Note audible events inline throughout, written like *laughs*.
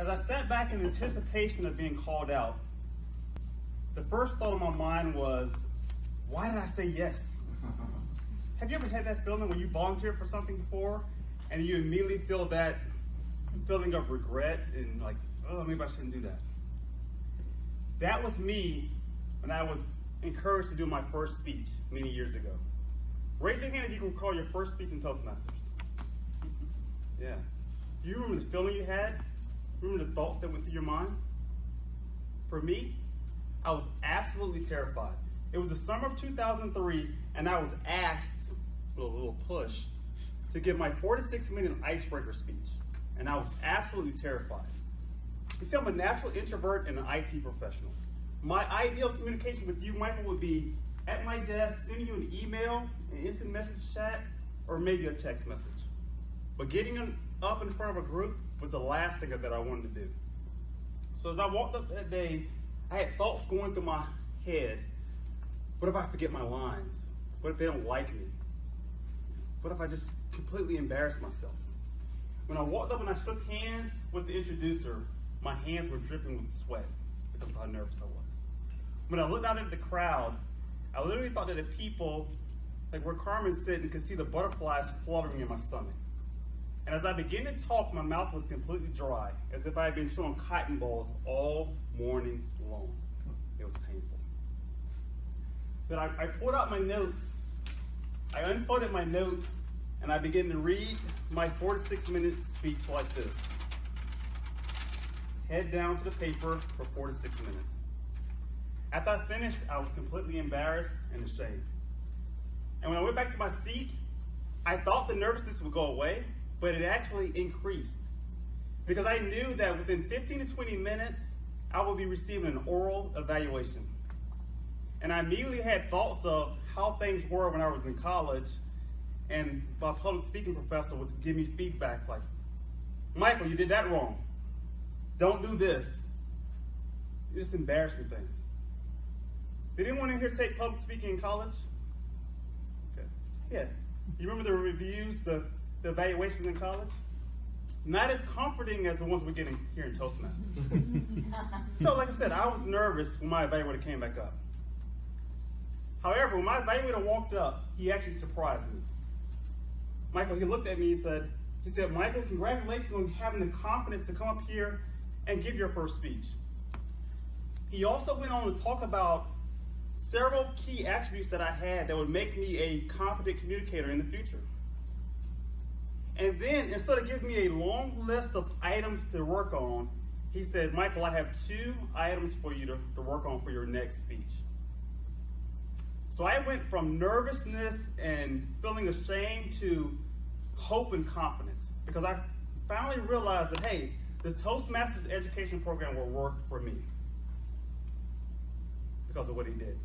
As I sat back in anticipation of being called out, the first thought in my mind was, why did I say yes? *laughs* Have you ever had that feeling when you volunteered for something before and you immediately feel that feeling of regret and like, oh, maybe I shouldn't do that? That was me when I was encouraged to do my first speech many years ago. Raise your hand if you can recall your first speech in Toastmasters. *laughs* Yeah. Do you remember the feeling you had? Remember the thoughts that went through your mind? For me, I was absolutely terrified. It was the summer of 2003, and I was asked, with a little push, to give my four to six minute icebreaker speech. And I was absolutely terrified. You see, I'm a natural introvert and an IT professional. My ideal communication with you, Michael, would be at my desk, sending you an email, an instant message chat, or maybe a text message. But getting up in front of a group was the last thing that I wanted to do. So as I walked up that day, I had thoughts going through my head. What if I forget my lines? What if they don't like me? What if I just completely embarrass myself? When I walked up and I shook hands with the introducer, my hands were dripping with sweat because of how nervous I was. When I looked out at the crowd, I literally thought that the people, like where Carmen's sitting, could see the butterflies fluttering in my stomach. And as I began to talk, my mouth was completely dry, as if I had been chewing cotton balls all morning long. It was painful. Then I, I pulled out my notes, I unfolded my notes, and I began to read my four to six minute speech like this. Head down to the paper for four to six minutes. After I finished, I was completely embarrassed and ashamed. And when I went back to my seat, I thought the nervousness would go away, but it actually increased. Because I knew that within 15 to 20 minutes, I would be receiving an oral evaluation. And I immediately had thoughts of how things were when I was in college, and my public speaking professor would give me feedback like, Michael, you did that wrong. Don't do this. You're just embarrassing things. Did anyone in here take public speaking in college? Okay. Yeah. You remember the reviews, the the evaluations in college? Not as comforting as the ones we're getting here in Toastmasters. *laughs* so, like I said, I was nervous when my evaluator came back up. However, when my evaluator walked up, he actually surprised me. Michael, he looked at me and said, he said, Michael, congratulations on having the confidence to come up here and give your first speech. He also went on to talk about several key attributes that I had that would make me a competent communicator in the future. And then instead of giving me a long list of items to work on, he said, Michael, I have two items for you to, to work on for your next speech. So I went from nervousness and feeling ashamed to hope and confidence because I finally realized that, hey, the Toastmasters education program will work for me because of what he did.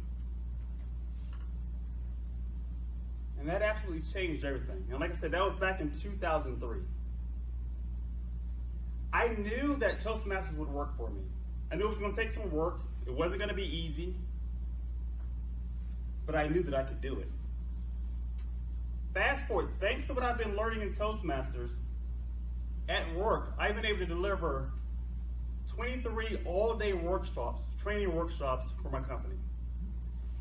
And that absolutely changed everything. And like I said, that was back in 2003. I knew that Toastmasters would work for me. I knew it was going to take some work. It wasn't going to be easy. But I knew that I could do it. Fast forward, thanks to what I've been learning in Toastmasters, at work, I've been able to deliver 23 all-day workshops, training workshops for my company.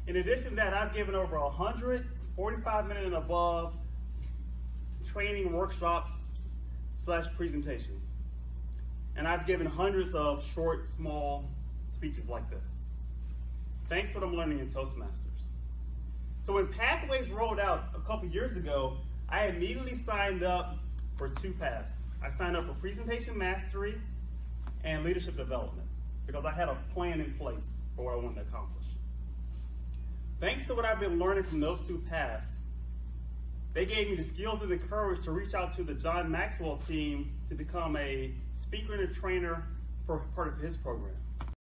In addition to that, I've given over 100 45 minute and above training workshops slash presentations. And I've given hundreds of short, small speeches like this. Thanks for what I'm learning in Toastmasters. So when Pathways rolled out a couple years ago, I immediately signed up for two paths. I signed up for presentation mastery and leadership development because I had a plan in place for what I wanted to accomplish. Thanks to what I've been learning from those two paths, they gave me the skills and the courage to reach out to the John Maxwell team to become a speaker and a trainer for part of his program.